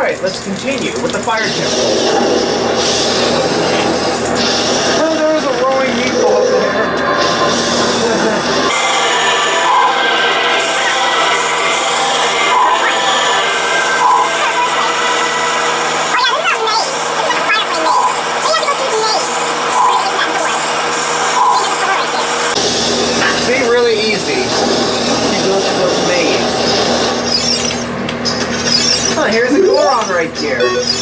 Alright, let's continue with the fire temple. right there.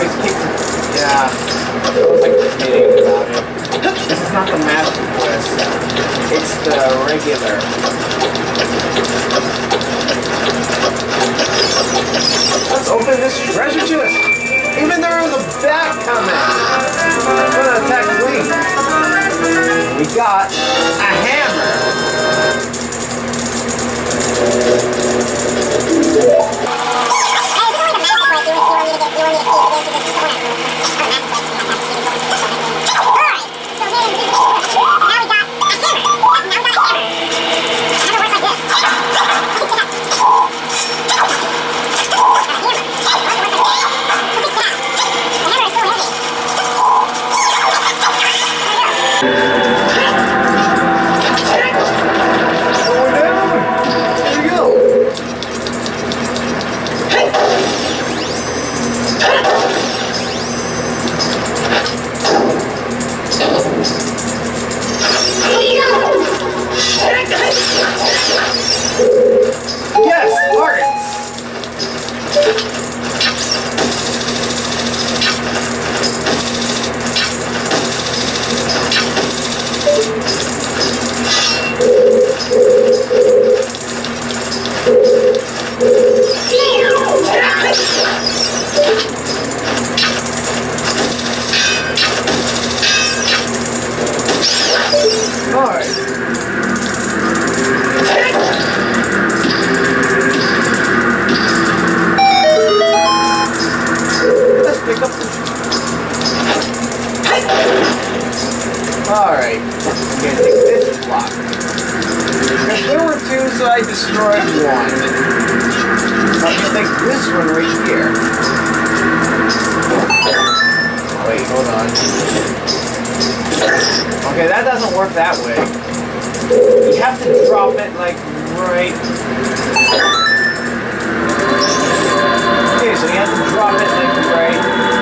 always yeah. This is not the magic twist. It's the regular. Let's open this treasure chest. Even there is a bat coming. I'm attack We got a ham. Okay, that doesn't work that way. You have to drop it like right. Okay, so you have to drop it like right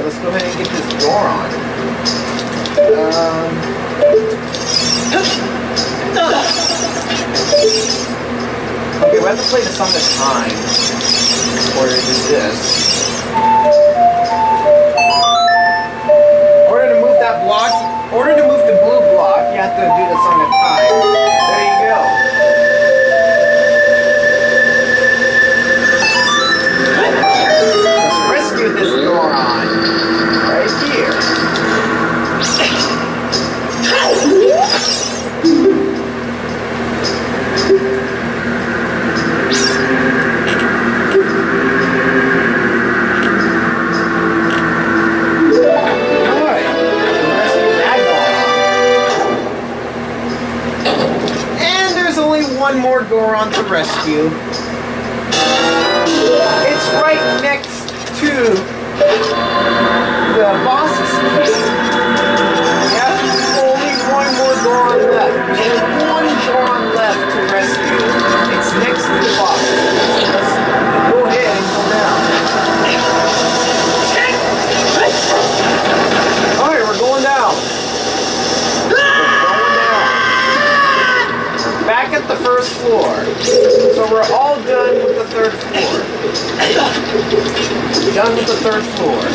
Alright, let's go ahead and get this door on. Um, okay, we have to play the song of time. Or is this? Order to move that block, order to move the blue block, you have to do this on the time. One more Goron to rescue. It's right next to the boss's key. Yeah, only one more Goron left. Only one Goron left to rescue. It's next to the boss. Third floor.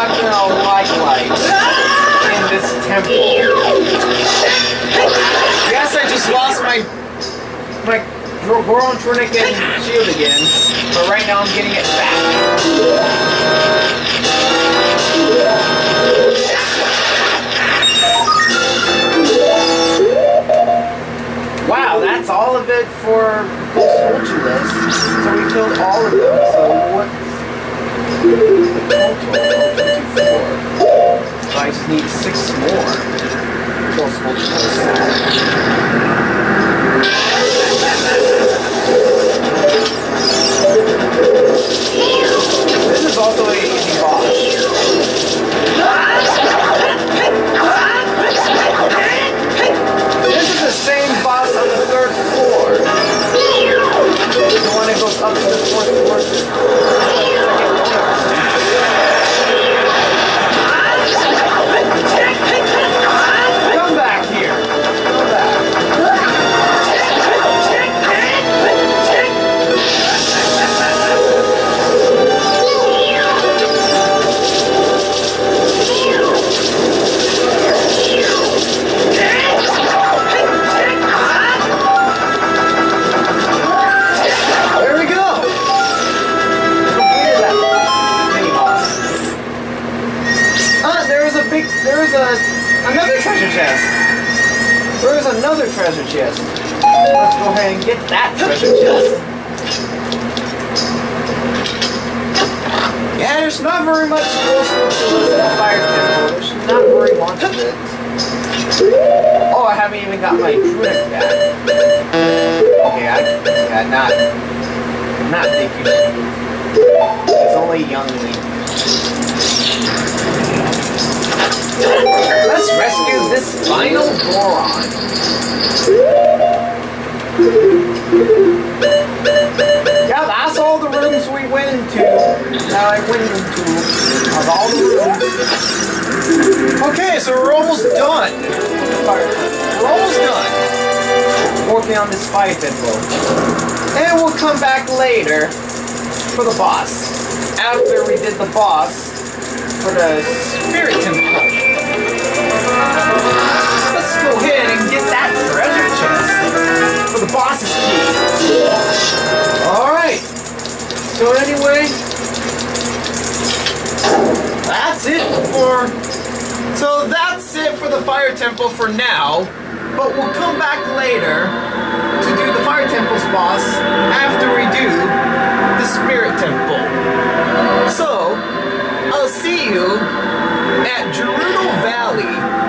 I got sucked in this temple. Yes, I just lost my my Gor- Goron Tunic shield again, but right now I'm getting it back. Wow, that's all of it for Gold Skulltulas. So we killed all of them. So what's the total? 24. So I just need six more. Gold Skulltulas. This is also a easy boss. Treasure chest. There is another treasure chest. Let's go ahead and get that treasure chest. Yeah, there's not very much this in the fire temple. There's not very much of it. Oh, I haven't even got my druid back. Okay, I yeah, not not Deku. It's only young Link. Let's this final Goron. Yeah, that's all the rooms we went into. Now I went into. Of all the rooms. Okay, so we're almost done. We're almost done. Working on this fire temple. And we'll come back later for the boss. After we did the boss for the spirit temple. Let's go ahead and get that treasure chest for the boss's key. Alright. So anyway, that's it for... So that's it for the fire temple for now. But we'll come back later to do the fire temple's boss after we do the spirit temple. So, I'll see you at Gerudo Valley